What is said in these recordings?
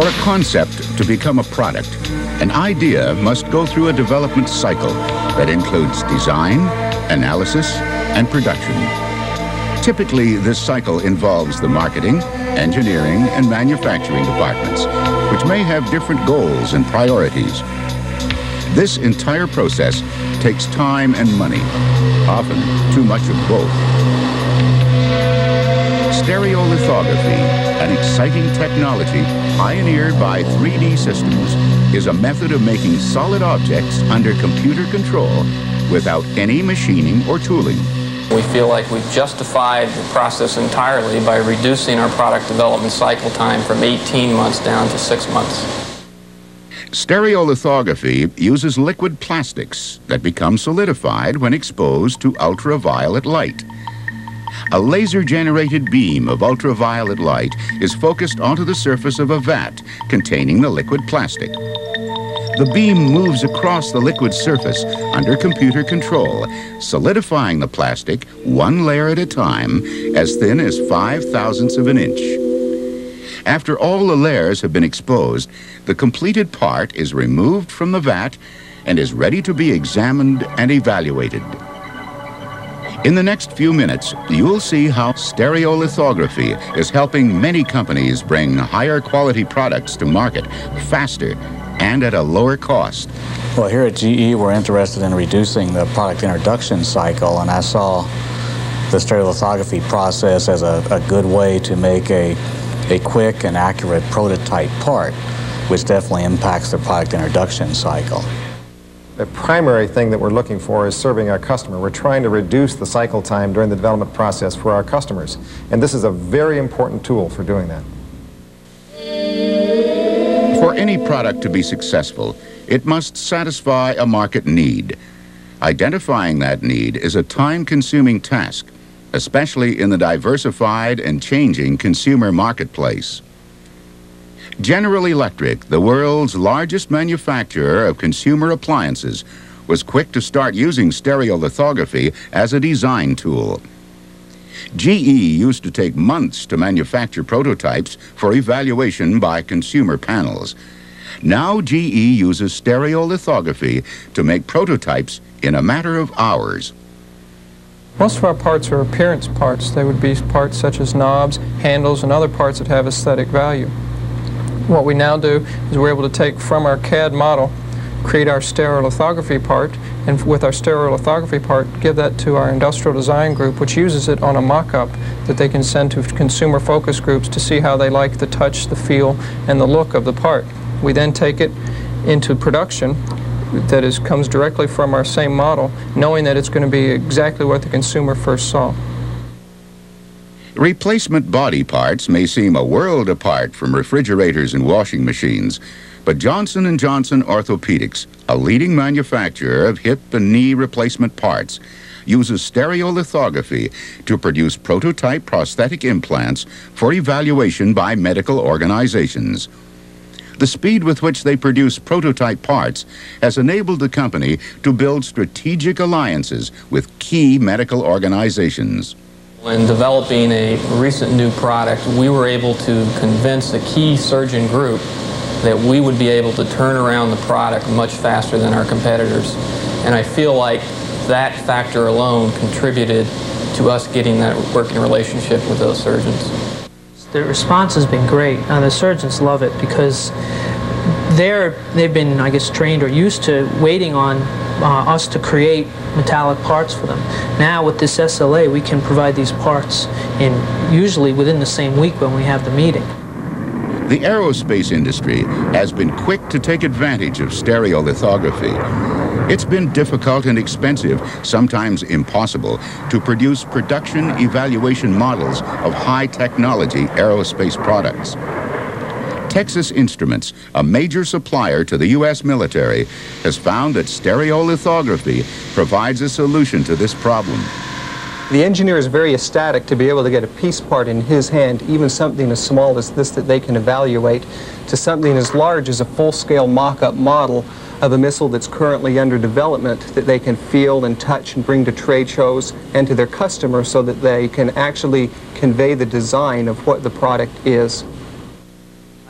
For a concept to become a product, an idea must go through a development cycle that includes design, analysis, and production. Typically, this cycle involves the marketing, engineering, and manufacturing departments, which may have different goals and priorities. This entire process takes time and money, often too much of both. Stereolithography, an exciting technology pioneered by 3D Systems, is a method of making solid objects under computer control without any machining or tooling. We feel like we've justified the process entirely by reducing our product development cycle time from 18 months down to six months. Stereolithography uses liquid plastics that become solidified when exposed to ultraviolet light. A laser-generated beam of ultraviolet light is focused onto the surface of a vat containing the liquid plastic. The beam moves across the liquid surface under computer control, solidifying the plastic one layer at a time as thin as five thousandths of an inch. After all the layers have been exposed, the completed part is removed from the vat and is ready to be examined and evaluated. In the next few minutes, you'll see how stereolithography is helping many companies bring higher quality products to market faster and at a lower cost. Well, here at GE, we're interested in reducing the product introduction cycle, and I saw the stereolithography process as a, a good way to make a, a quick and accurate prototype part, which definitely impacts the product introduction cycle. The primary thing that we're looking for is serving our customer. We're trying to reduce the cycle time during the development process for our customers. And this is a very important tool for doing that. For any product to be successful, it must satisfy a market need. Identifying that need is a time-consuming task, especially in the diversified and changing consumer marketplace. General Electric, the world's largest manufacturer of consumer appliances, was quick to start using stereolithography as a design tool. GE used to take months to manufacture prototypes for evaluation by consumer panels. Now GE uses stereolithography to make prototypes in a matter of hours. Most of our parts are appearance parts. They would be parts such as knobs, handles, and other parts that have aesthetic value. What we now do is we're able to take from our CAD model, create our stereolithography part, and with our stereolithography part, give that to our industrial design group, which uses it on a mock-up that they can send to consumer focus groups to see how they like the touch, the feel, and the look of the part. We then take it into production that is, comes directly from our same model, knowing that it's going to be exactly what the consumer first saw. Replacement body parts may seem a world apart from refrigerators and washing machines, but Johnson & Johnson Orthopedics, a leading manufacturer of hip and knee replacement parts, uses stereolithography to produce prototype prosthetic implants for evaluation by medical organizations. The speed with which they produce prototype parts has enabled the company to build strategic alliances with key medical organizations. In developing a recent new product, we were able to convince a key surgeon group that we would be able to turn around the product much faster than our competitors. And I feel like that factor alone contributed to us getting that working relationship with those surgeons. The response has been great. and the surgeons love it because they're, they've been, I guess, trained or used to waiting on uh, us to create metallic parts for them. Now with this SLA, we can provide these parts in usually within the same week when we have the meeting. The aerospace industry has been quick to take advantage of stereolithography. It's been difficult and expensive, sometimes impossible, to produce production evaluation models of high technology aerospace products. Texas Instruments, a major supplier to the U.S. military, has found that stereolithography provides a solution to this problem. The engineer is very ecstatic to be able to get a piece part in his hand, even something as small as this that they can evaluate, to something as large as a full-scale mock-up model of a missile that's currently under development that they can feel and touch and bring to trade shows and to their customers so that they can actually convey the design of what the product is.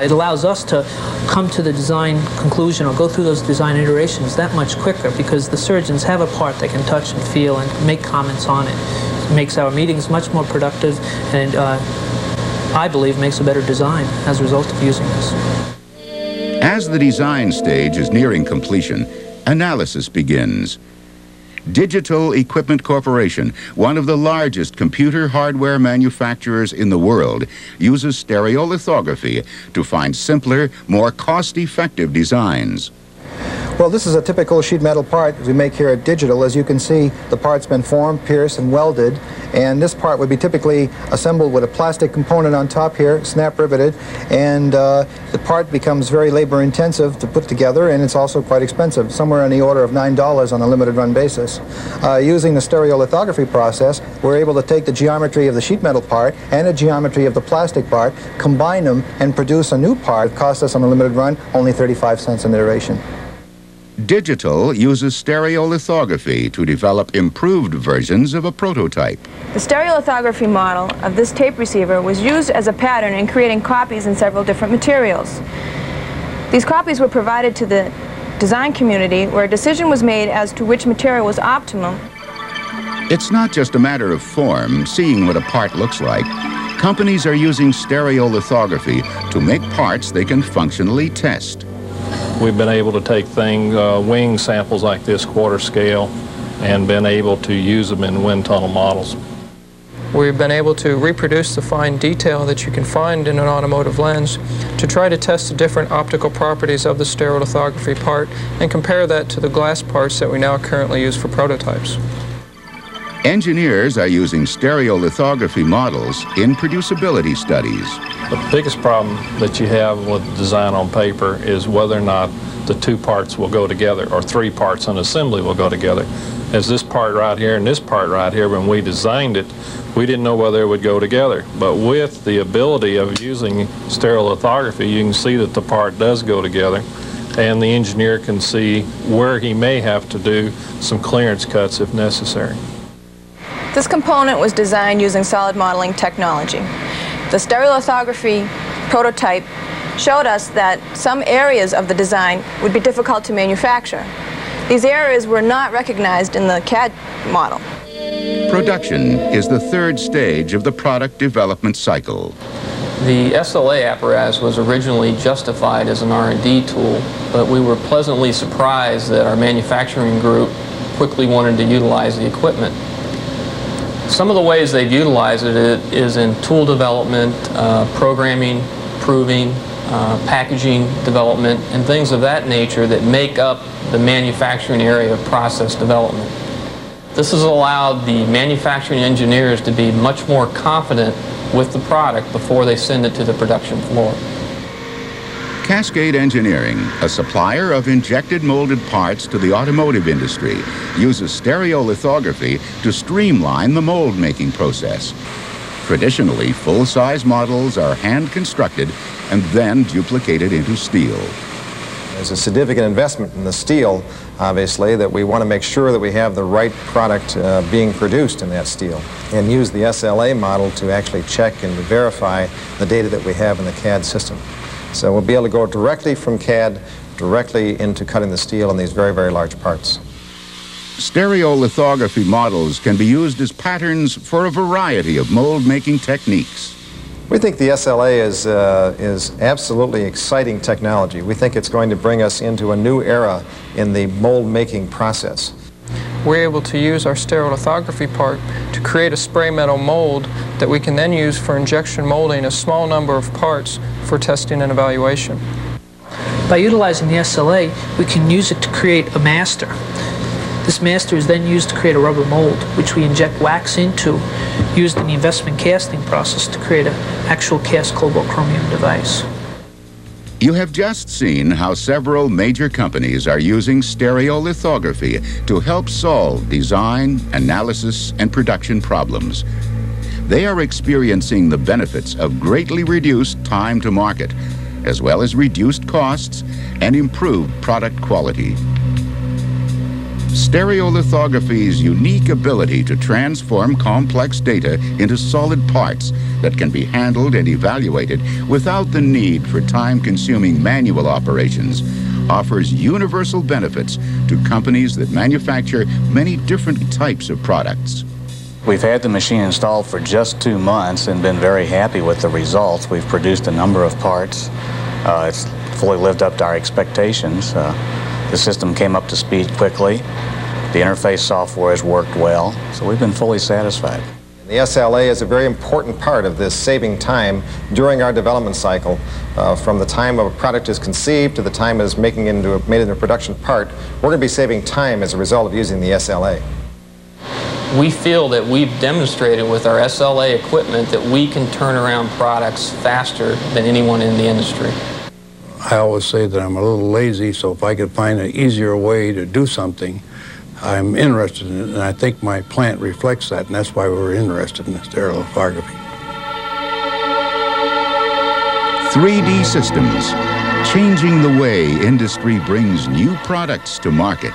It allows us to come to the design conclusion or go through those design iterations that much quicker because the surgeons have a part they can touch and feel and make comments on it. It makes our meetings much more productive and uh, I believe makes a better design as a result of using this. As the design stage is nearing completion, analysis begins. Digital Equipment Corporation, one of the largest computer hardware manufacturers in the world, uses stereolithography to find simpler, more cost-effective designs. Well, this is a typical sheet metal part we make here at Digital. As you can see, the part's been formed, pierced, and welded. And this part would be typically assembled with a plastic component on top here, snap riveted. And uh, the part becomes very labor intensive to put together, and it's also quite expensive, somewhere in the order of $9 on a limited run basis. Uh, using the stereolithography process, we're able to take the geometry of the sheet metal part and the geometry of the plastic part, combine them, and produce a new part. It costs us on a limited run only 35 cents an iteration. Digital uses stereolithography to develop improved versions of a prototype. The stereolithography model of this tape receiver was used as a pattern in creating copies in several different materials. These copies were provided to the design community where a decision was made as to which material was optimum. It's not just a matter of form, seeing what a part looks like. Companies are using stereolithography to make parts they can functionally test. We've been able to take thing, uh, wing samples like this, quarter scale, and been able to use them in wind tunnel models. We've been able to reproduce the fine detail that you can find in an automotive lens to try to test the different optical properties of the stereolithography part and compare that to the glass parts that we now currently use for prototypes. Engineers are using stereolithography models in producibility studies. The biggest problem that you have with design on paper is whether or not the two parts will go together or three parts on assembly will go together. As this part right here and this part right here, when we designed it, we didn't know whether it would go together. But with the ability of using stereolithography, you can see that the part does go together and the engineer can see where he may have to do some clearance cuts if necessary. This component was designed using solid modeling technology. The stereolithography prototype showed us that some areas of the design would be difficult to manufacture. These areas were not recognized in the CAD model. Production is the third stage of the product development cycle. The SLA apparatus was originally justified as an R&D tool, but we were pleasantly surprised that our manufacturing group quickly wanted to utilize the equipment. Some of the ways they've utilized it is in tool development, uh, programming, proving, uh, packaging development, and things of that nature that make up the manufacturing area of process development. This has allowed the manufacturing engineers to be much more confident with the product before they send it to the production floor. Cascade Engineering, a supplier of injected molded parts to the automotive industry, uses stereolithography to streamline the mold making process. Traditionally, full-size models are hand-constructed and then duplicated into steel. There's a significant investment in the steel, obviously, that we want to make sure that we have the right product uh, being produced in that steel and use the SLA model to actually check and verify the data that we have in the CAD system. So we'll be able to go directly from CAD directly into cutting the steel in these very, very large parts. Stereolithography models can be used as patterns for a variety of mold-making techniques. We think the SLA is, uh, is absolutely exciting technology. We think it's going to bring us into a new era in the mold-making process. We're able to use our stereolithography part to create a spray metal mold that we can then use for injection molding a small number of parts for testing and evaluation. By utilizing the SLA, we can use it to create a master. This master is then used to create a rubber mold, which we inject wax into, used in the investment casting process to create an actual cast cobalt chromium device. You have just seen how several major companies are using stereolithography to help solve design, analysis, and production problems. They are experiencing the benefits of greatly reduced time to market, as well as reduced costs and improved product quality. Stereolithography's unique ability to transform complex data into solid parts that can be handled and evaluated without the need for time-consuming manual operations offers universal benefits to companies that manufacture many different types of products. We've had the machine installed for just two months and been very happy with the results. We've produced a number of parts. Uh, it's fully lived up to our expectations. Uh, the system came up to speed quickly. The interface software has worked well, so we've been fully satisfied. The SLA is a very important part of this saving time during our development cycle. Uh, from the time a product is conceived to the time it is making into a, made into a production part, we're going to be saving time as a result of using the SLA. We feel that we've demonstrated with our SLA equipment that we can turn around products faster than anyone in the industry. I always say that I'm a little lazy, so if I could find an easier way to do something, I'm interested in it, and I think my plant reflects that, and that's why we're interested in stereolithography. 3D systems, changing the way industry brings new products to market.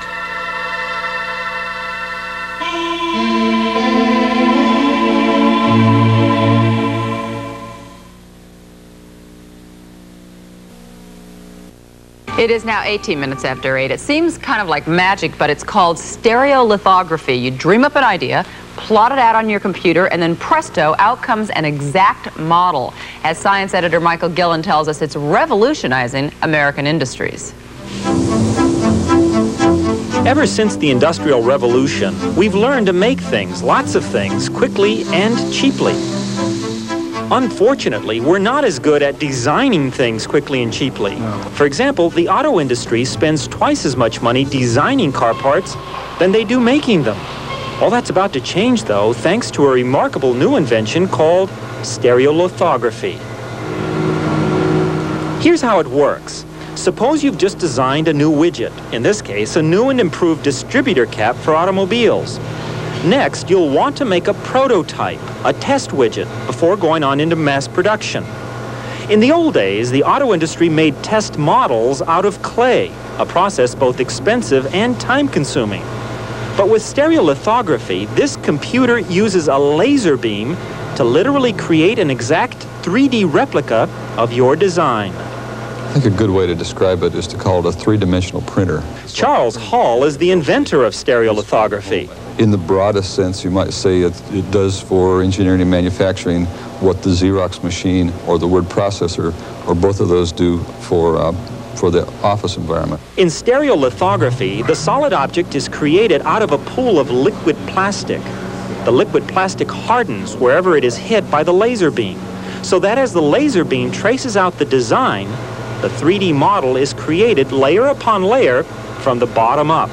It is now 18 minutes after 8. It seems kind of like magic, but it's called stereolithography. You dream up an idea, plot it out on your computer, and then presto, out comes an exact model. As science editor Michael Guillen tells us, it's revolutionizing American industries. Ever since the Industrial Revolution, we've learned to make things, lots of things, quickly and cheaply. Unfortunately, we're not as good at designing things quickly and cheaply. No. For example, the auto industry spends twice as much money designing car parts than they do making them. All that's about to change, though, thanks to a remarkable new invention called stereolithography. Here's how it works. Suppose you've just designed a new widget, in this case, a new and improved distributor cap for automobiles. Next, you'll want to make a prototype, a test widget, before going on into mass production. In the old days, the auto industry made test models out of clay, a process both expensive and time-consuming. But with stereolithography, this computer uses a laser beam to literally create an exact 3D replica of your design. I think a good way to describe it is to call it a three-dimensional printer. Charles Hull is the inventor of stereolithography in the broadest sense, you might say it, it does for engineering and manufacturing what the Xerox machine or the word processor or both of those do for uh, for the office environment. In stereolithography, the solid object is created out of a pool of liquid plastic. The liquid plastic hardens wherever it is hit by the laser beam, so that as the laser beam traces out the design, the 3D model is created layer upon layer from the bottom up.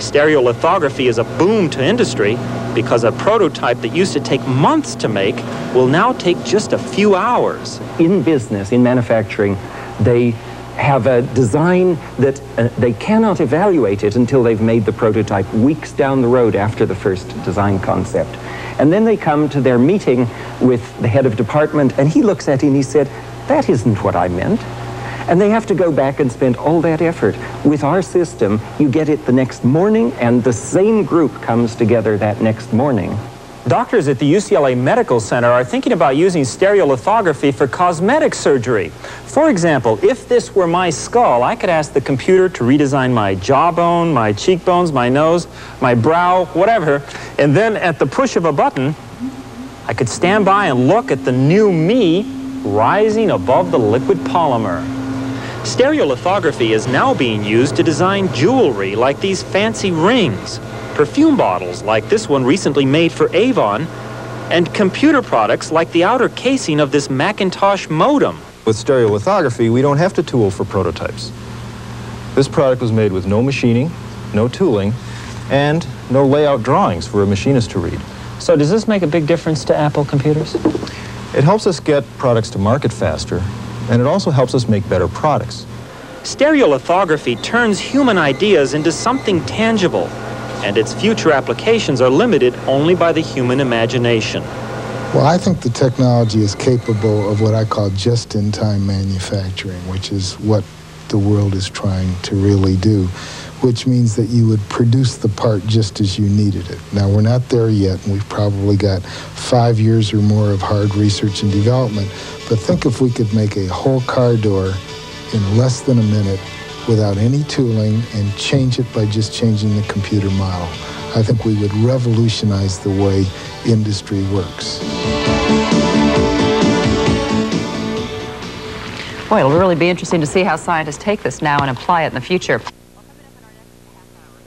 Stereolithography is a boom to industry because a prototype that used to take months to make will now take just a few hours. In business, in manufacturing, they have a design that uh, they cannot evaluate it until they've made the prototype weeks down the road after the first design concept. And then they come to their meeting with the head of department and he looks at it and he said, that isn't what I meant. And they have to go back and spend all that effort. With our system, you get it the next morning, and the same group comes together that next morning. Doctors at the UCLA Medical Center are thinking about using stereolithography for cosmetic surgery. For example, if this were my skull, I could ask the computer to redesign my jawbone, my cheekbones, my nose, my brow, whatever, and then at the push of a button, I could stand by and look at the new me rising above the liquid polymer. Stereolithography is now being used to design jewelry like these fancy rings, perfume bottles like this one recently made for Avon, and computer products like the outer casing of this Macintosh modem. With stereolithography, we don't have to tool for prototypes. This product was made with no machining, no tooling, and no layout drawings for a machinist to read. So does this make a big difference to Apple computers? It helps us get products to market faster and it also helps us make better products. Stereolithography turns human ideas into something tangible, and its future applications are limited only by the human imagination. Well, I think the technology is capable of what I call just-in-time manufacturing, which is what the world is trying to really do. Which means that you would produce the part just as you needed it. Now, we're not there yet, and we've probably got five years or more of hard research and development, but think if we could make a whole car door in less than a minute without any tooling and change it by just changing the computer model. I think we would revolutionize the way industry works. Boy, it'll really be interesting to see how scientists take this now and apply it in the future.